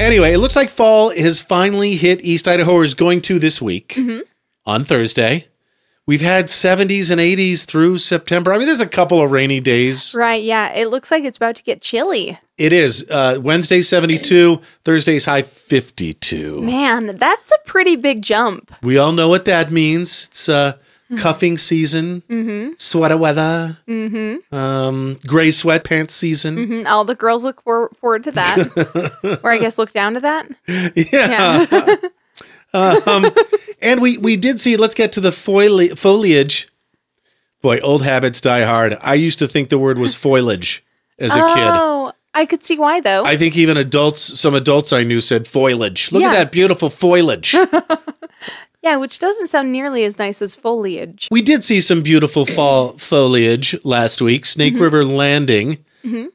Anyway, it looks like fall has finally hit East Idaho or is going to this week Mm-hmm. on Thursday. We've had 70s and 80s through September. I mean, there's a couple of rainy days. Right. Yeah. It looks like it's about to get chilly. It is. Uh, Wednesday, 72. Thursday's high, 52. Man, that's a pretty big jump. We all know what that means. It's uh, cuffing season, Mm-hmm. sweater weather, Mm-hmm. um, gray sweatpants season. hmm All the girls look for- forward to that. or I guess look down to that. Yeah. um, and we we did see. Let's get to the foli- foliage. Boy, old habits die hard. I used to think the word was foliage as a kid. Oh, I could see why though. I think even adults, some adults I knew said foliage. Look Yeah. at that beautiful foliage. Yeah, which doesn't sound nearly as nice as foliage. we did see some beautiful fall foliage last week. Snake Mm-hmm. River Landing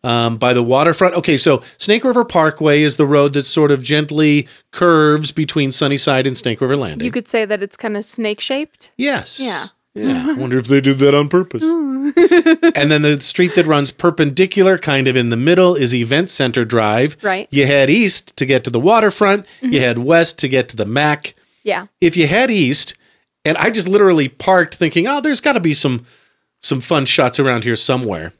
um, by the waterfront. Okay, so Snake River Parkway is the road that sort of gently curves between Sunnyside and Snake River Landing. You could say that it's kind of snake shaped. Yes. Yeah. Yeah. I wonder if they did that on purpose. and then the street that runs perpendicular, kind of in the middle, is Event Center Drive. Right. You head east to get to the waterfront, you head west to get to the MAC. Yeah. If you head east, and I just literally parked thinking, oh, there's got to be some some fun shots around here somewhere.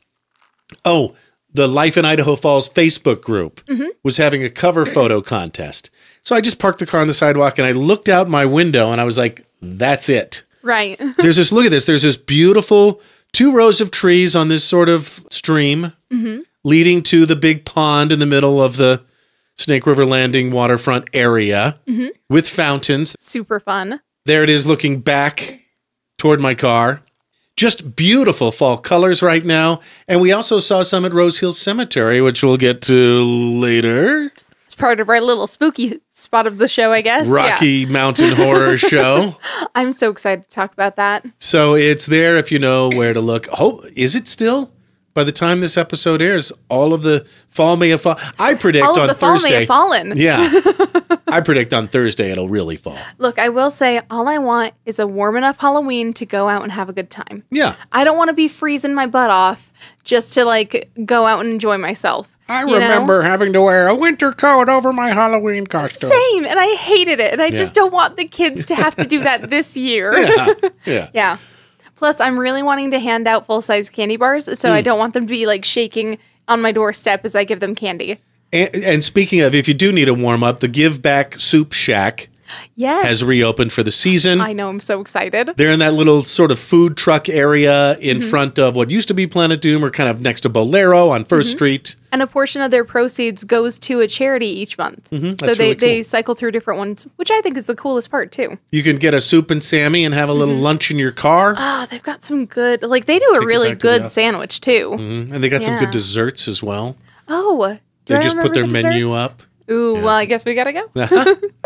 Oh, the Life in Idaho Falls Facebook group mm-hmm. was having a cover photo contest. So I just parked the car on the sidewalk and I looked out my window and I was like, that's it Right. there's this look at this there's this beautiful two rows of trees on this sort of stream mm-hmm. leading to the big pond in the middle of the snake river landing waterfront area mm-hmm. with fountains Super fun. there it is looking back toward my car just beautiful fall colors right now and we also saw some at rose hill cemetery which we'll get to later It's part of our little spooky spot of the show, I guess. Yeah. rocky mountain horror show I'm so excited to talk about that. So it's there if you know where to look. Oh, is it still? By the time this episode airs, all of the fall may have fallen. I predict All on of the fall Thursday. may have fallen. Yeah, I predict on Thursday it'll really fall. Look, I will say all I want is a warm enough Halloween to go out and have a good time. Yeah, I don't want to be freezing my butt off just to like go out and enjoy myself. I you know? remember having to wear a winter coat over my Halloween costume. Same, and I hated it, and I just don't want the kids to have to do that this year. Yeah, yeah. Yeah. Plus, I'm really wanting to hand out full size candy bars, so Hmm. I don't want them to be like shaking on my doorstep as I give them candy. And, and speaking of, if you do need a warm up, the Give Back Soup Shack Yes. has reopened for the season. I know, I'm so excited. They're in that little sort of food truck area in Mm-hmm. front of what used to be Planet Doom, or kind of next to Bolero on 1st Mm-hmm. Street. And a portion of their proceeds goes to a charity each month. so Mm-hmm. that's they, really they cycle through different ones, which I think is the coolest part too. You can get a soup and Sammy and have a little Mm-hmm. lunch in your car. Oh, they've got some good, like they do a really back to good sandwich too. Mhm. And they got some good desserts as well. Oh, They just put their menu up. Ooh, well, I guess we gotta go.